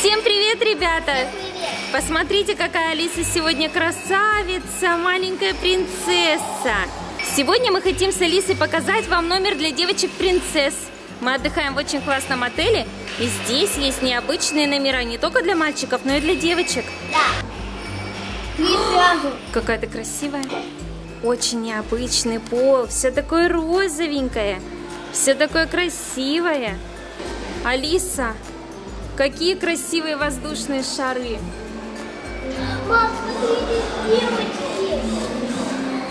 Всем привет, ребята! Привет. Посмотрите, какая Алиса сегодня красавица, маленькая принцесса. Сегодня мы хотим с Алисой показать вам номер для девочек-принцесс. Мы отдыхаем в очень классном отеле, и здесь есть необычные номера не только для мальчиков, но и для девочек. Да. Не сразу. Какая ты красивая. Очень необычный пол, все такое розовенькое, все такое красивое. Алиса, какие красивые воздушные шары. Мам.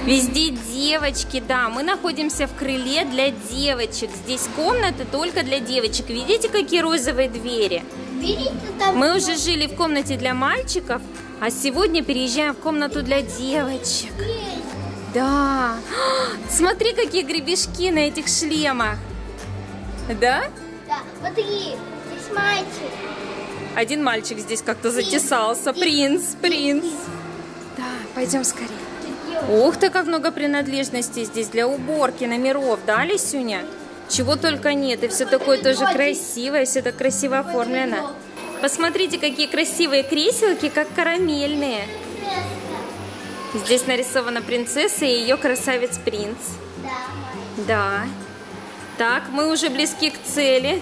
Везде девочки, да. Мы находимся в крыле для девочек. Здесь комнаты только для девочек. Видите, какие розовые двери? Видите, там... Мы уже жили в комнате для мальчиков, а сегодня переезжаем в комнату для девочек. Да. Смотри, какие гребешки на этих шлемах. Да? Да, смотри, здесь мальчик. Один мальчик здесь как-то затесался. Принц, принц. Да, пойдем скорее. Ух ты, как много принадлежностей здесь для уборки номеров, да, Лисюня? Чего только нет, и все такое тоже красивое, все так красиво оформлено. Посмотрите, какие красивые креселки, как карамельные. Здесь нарисована принцесса и ее красавец-принц. Да. Да. Так, мы уже близки к цели.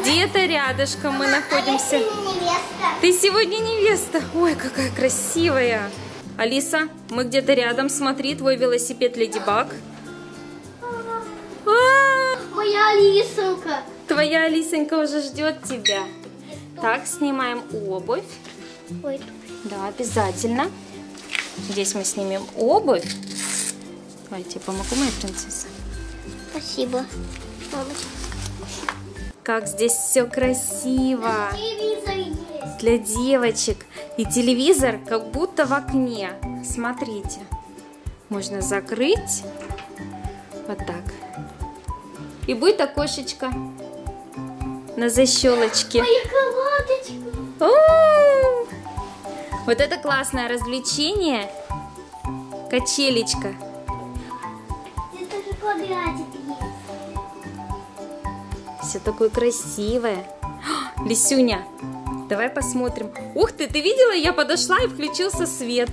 Где-то рядышком мы находимся. Ты сегодня невеста. Ой, какая красивая. Алиса, мы где-то рядом. Смотри, твой велосипед Леди Баг. А, Моя лисонька. Твоя Алисонька уже ждет тебя. Так, снимаем обувь. Ой, Да, обязательно. Здесь мы снимем обувь. Давайте помогу, моя принцесса. спасибо. Мамочка. Как здесь все красиво. Для девочек. И телевизор как будто в окне. Смотрите. Можно закрыть. Вот так. И будет окошечко на защелочке. О! Вот это классное развлечение. Качелечка. Все такое красивое. Лисюня, давай посмотрим. Ух ты, ты видела? Я подошла и включился свет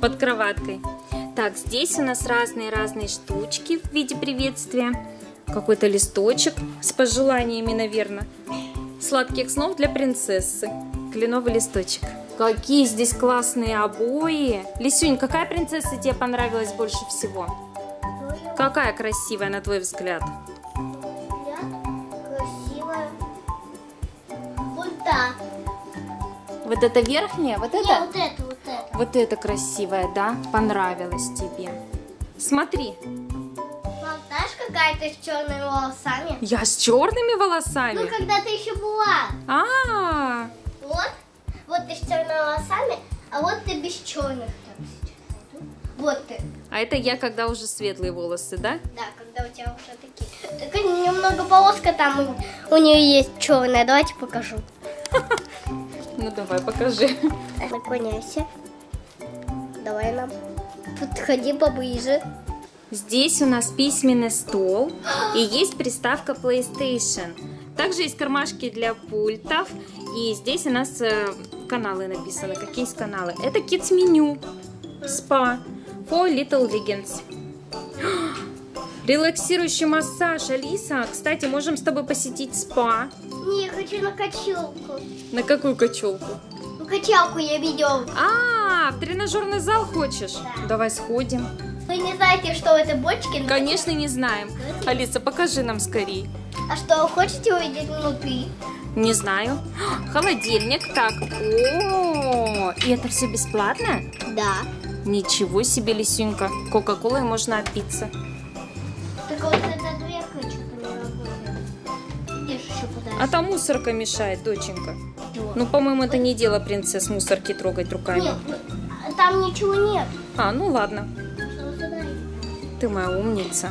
под кроваткой. Так, здесь у нас разные-разные штучки в виде приветствия. Какой-то листочек с пожеланиями, наверное. Сладких снов для принцессы. Кленовый листочек. Какие здесь классные обои. Лисюнь, какая принцесса тебе понравилась больше всего? Какая красивая, на твой взгляд? Вот это верхняя? Вот это? вот это, вот это. Вот это красивая, да? Понравилась тебе. Смотри, Мам, знаешь, какая ты с черными волосами? я с черными Ну, волосами. когда ты еще была. А, Вот. Вот ты с черными волосами, а вот ты без черных. Вот ты. а это я, когда уже светлые волосы, да? Да, когда у тебя уже такие. Только немного полоска там у нее есть черная. Давайте покажу. Ну давай, покажи. Наклоняйся. Давай нам. Подходи поближе. Здесь у нас письменный стол и есть приставка PlayStation. Также есть кармашки для пультов. И здесь у нас э, каналы написаны. Какие есть каналы? Это Kids Menu. Spa. For Little Legends. Релаксирующий массаж. Алиса, кстати, можем с тобой посетить спа. Не, я хочу на качалку. На какую качелку? Ну, качалку я видел. А, в тренажерный зал хочешь? Да. Давай сходим. Вы не знаете, что это бочки? но- Конечно, не знаем. Алиса, покажи нам скорее. А что, хотите увидеть внутри? Не знаю. Холодильник. Так. О, и это все бесплатно? Да. Ничего себе, Лисюнька. Кока-колой можно опиться. Только вот эта дверка что-то не работает. Где же еще подальше? А там мусорка мешает, доченька. Вот. Ну, по-моему, это не дело принцесс мусорки трогать руками. Нет, ну, там ничего нет. А, ну ладно. Что? Ты моя умница.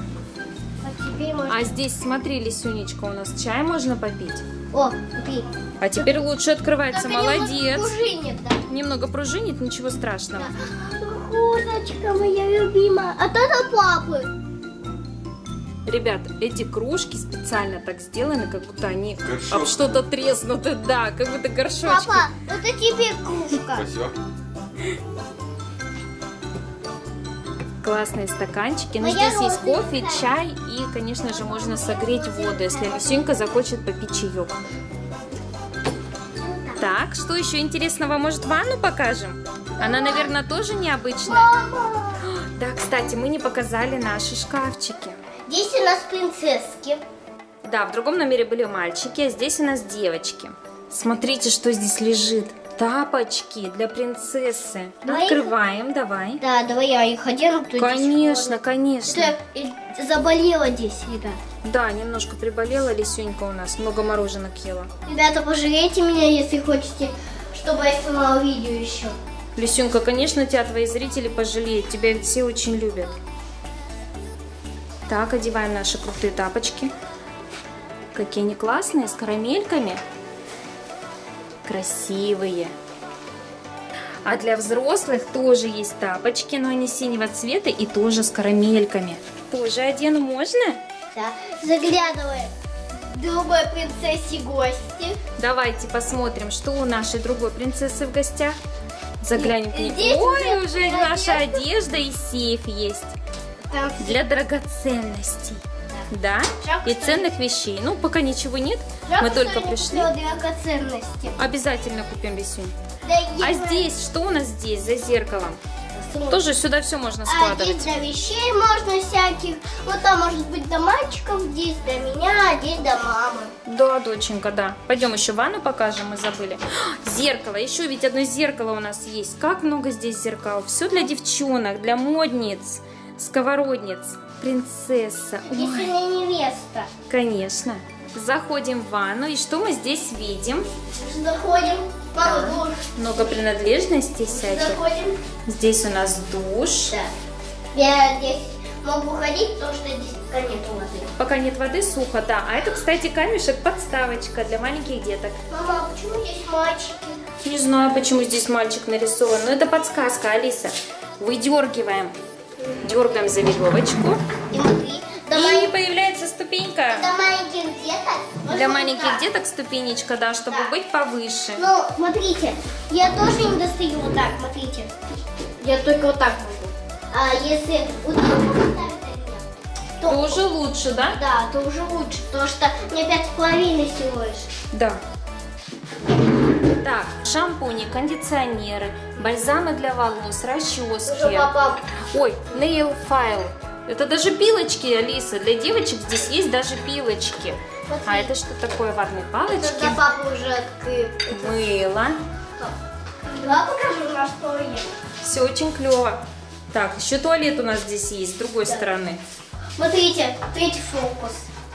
А можно... А здесь, смотри, Лисюнечка, у нас чай можно попить. О, смотри. А теперь лучше открывается. Только немного Молодец. пружинит, да. Немного пружинит, ничего страшного. Курочка моя любимая. А то это папы. Ребят, эти кружки специально так сделаны, как будто они Горшок. об что-то треснуты. Да, как будто горшочки. Папа, это тебе кружка. Спасибо. Классные стаканчики. Но Моя здесь есть кофе, чай и, конечно же, можно согреть воду, если Лисюнька захочет попить чаек. Так, что еще интересного? Может, ванну покажем? Она, наверное, тоже необычная. Да, кстати, мы не показали наши шкафчики. Здесь у нас принцесски. Да, в другом номере были мальчики, а здесь у нас девочки. Смотрите, что здесь лежит. Тапочки для принцессы. Давай их- Открываем, давай. Да, давай я их одену. Конечно, конечно. Так, и заболела здесь, ребят. Да, немножко приболела Лисюнька у нас, много мороженок ела. Ребята, пожалейте меня, если хотите, чтобы я снимала видео еще. Лисюнька, конечно, тебя твои зрители пожалеют, тебя все очень любят. Так, одеваем наши крутые тапочки. Какие они классные, с карамельками. Красивые. А для взрослых тоже есть тапочки, но они синего цвета и тоже с карамельками. Тоже одену можно? Да, заглядываем. Другой принцессе гости. Давайте посмотрим, что у нашей другой принцессы в гостях. Заглянем к ней. Здесь Ой, уже уже наша одежда и сейф есть. Там Для драгоценностей. Да? И ценных вещей. Ну, пока ничего нет. Жалко, Мы только пришли. драгоценности. Обязательно купим Лисюнь. Да, А здесь, что у нас здесь за зеркалом? Тоже сюда все можно А здесь складывать. для вещей можно всяких. Вот там может быть до мальчиков, здесь до меня, а здесь до мамы. Да, доченька, да. Пойдем еще ванну покажем, мы забыли. Зеркало, еще ведь одно зеркало у нас есть. Как много здесь зеркал. Все для девчонок, для модниц, сковородниц. Принцесса. Если не невеста. конечно. Заходим в ванну, и что мы здесь видим? Заходим. Мама, душ. Много принадлежностей всяких. Заходим. Здесь у нас душ. Да. Я здесь могу ходить, потому что здесь пока нет воды. Пока нет воды, сухо, да. А это, кстати, камешек подставочка для маленьких деток. Мама, а почему здесь мальчики? Не знаю, почему здесь мальчик нарисован, но это подсказка, Алиса. Выдергиваем, дергаем за веревочку, И появляется ступенька. до маленьких деток. Для маленьких деток ступенечка, да, чтобы Да. быть повыше. Ну, смотрите, я тоже не достаю вот так, смотрите. Я только вот так могу. А если вот так поставить то, То уже лучше, да? да, то уже лучше, потому что мне пять с половиной всего лишь. Да. Так, шампуни, кондиционеры, бальзамы для волос, Уже расчески. Папа. Ой, nail file. Это даже пилочки, Алиса. Для девочек здесь есть даже пилочки. Смотри. А это что такое? Ватные Это палочки, для папы уже открыл. мыло. Давай покажу наш туалет. Все очень клево. Так, еще туалет у нас здесь есть, с другой стороны. Смотрите, третий фокус.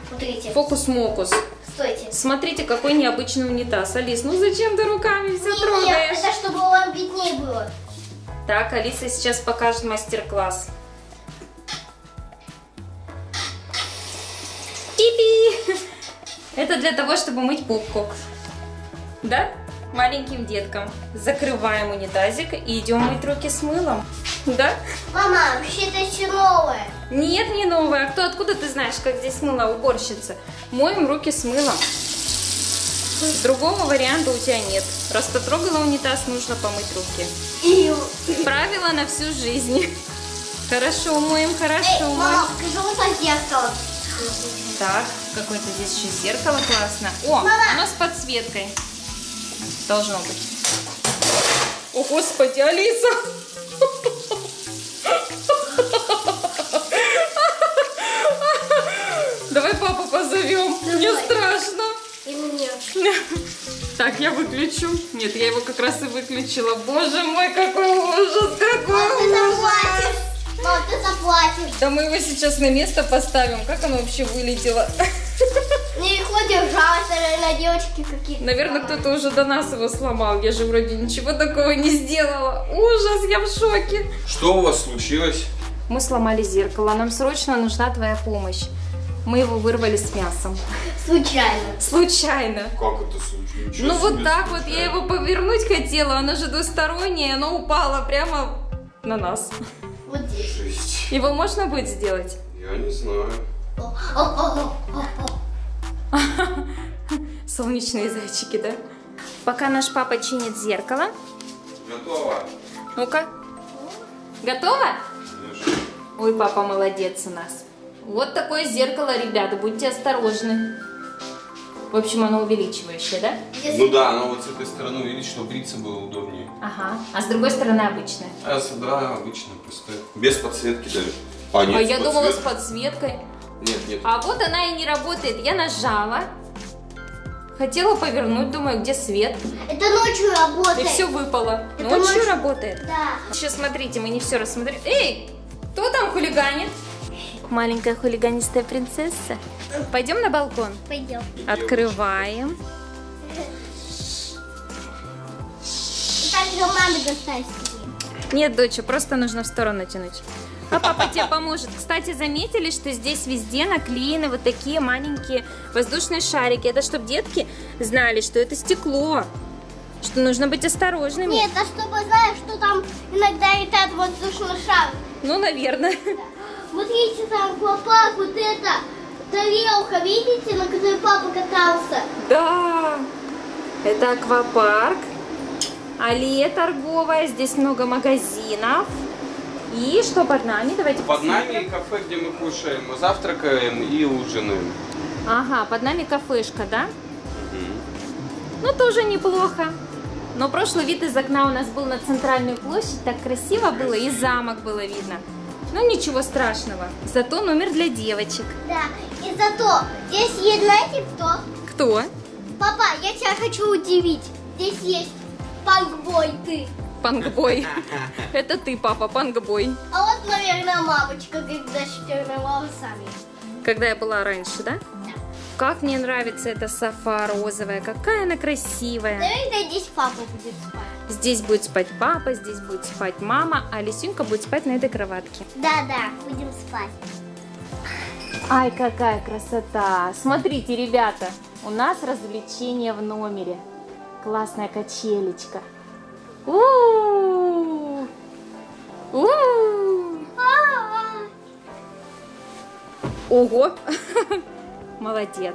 Смотрите, Фокус-мокус. стойте. Смотрите, какой необычный унитаз. Алис, ну зачем ты руками все Нет, трогаешь? это чтобы вам виднее было. Так, Алиса сейчас покажет мастер-класс. Пипи! Это для того, чтобы мыть пупку. Да? Маленьким деткам. Закрываем унитазик и идем мыть руки с мылом. Да? Мама, вообще это все новое. Нет, не новое. А кто, откуда ты знаешь, как здесь мыла уборщица? Моем руки с мылом. Другого варианта у тебя нет. Раз потрогала унитаз, нужно помыть руки. Правило на всю жизнь. Хорошо моем, Эй, хорошо моем. мама, покажи вот так зеркало. Так, какое-то здесь еще зеркало классно. О, Мама! оно с подсветкой. Должно быть. О, господи, Алиса! Давай папу позовем. Мне Давай. страшно. Так, я выключу. Нет, я его как раз и выключила. Боже мой, какой ужас, какой Мам, ужас. заплатишь. Мам, ты заплатишь. Да мы его сейчас на место поставим. Как оно вообще вылетело? Нелегко держалась, наверное, девочки какие-то. Наверное, кто-то уже до нас его сломал. Я же вроде ничего такого не сделала. Ужас, я в шоке. Что у вас случилось? Мы сломали зеркало. Нам срочно нужна твоя помощь. Мы его вырвали с мясом. Случайно. Случайно. Как это случилось? Ничего Ну вот так вот я случайно. его повернуть хотела, оно же двустороннее, оно упало прямо на нас. Вот здесь. Жесть. Его можно будет сделать? Я не знаю. Солнечные зайчики, да? Пока наш папа чинит зеркало. Готово. Ну-ка. Готово? Конечно. Ой, папа молодец у нас. Вот такое зеркало, ребята, будьте осторожны. В общем, оно увеличивающее, да? Если- Ну да, но вот с этой стороны видишь, чтобы бриться было удобнее. Ага. А с другой стороны обычное. А содра обычно простая. Без подсветки даже. А, нет, а с я думала с подсветкой. Нет, нет. А вот она и не работает. Я нажала. Хотела повернуть, думаю, где свет. Это ночью И работает. все выпало. Это Ночью ночью? работает. Да. Сейчас смотрите, мы не все рассмотрели. Эй, кто там хулиганит? Маленькая хулиганистая принцесса. Пойдем на балкон. Пойдем. Открываем. Также маме достать. Нет, доча, просто нужно в сторону тянуть. А папа тебе поможет. Кстати, заметили, что здесь везде наклеены вот такие маленькие воздушные шарики. Это чтобы детки знали, что это стекло. Что нужно быть осторожными. Нет, а чтобы знаешь, что там иногда летает воздушный шар. Ну, наверное. Смотрите, там аквапарк, вот это тарелка, видите, на которой папа катался? Да, это аквапарк. Аллея торговая, здесь много магазинов. И что под нами? Давайте Под посмотрим. нами кафе, где мы кушаем, завтракаем и ужинаем. Ага, под нами кафешка, да? Мгм. Ну, тоже неплохо. Но прошлый вид из окна у нас был на центральную площадь, так красиво было, и замок было видно. Ну, ничего страшного. Зато номер для девочек. Да, и зато здесь есть, знаете кто? Кто? Папа, я тебя хочу удивить. Здесь есть панкбой ты. Пангбой. Это ты, папа, пангбой. А вот, наверное, мамочка, когда с волосами. Когда я была раньше, да? Как мне нравится эта софа розовая, какая она красивая. Наверное, здесь папа будет спать. Здесь будет спать папа, здесь будет спать мама, а Лисюнька будет спать на этой кроватке. Да-да, будем спать. Ай, какая красота! Смотрите, ребята, у нас развлечение в номере. Классная качелечка. У-у-у! У-у-у! А-а-а. Ого! Молодец.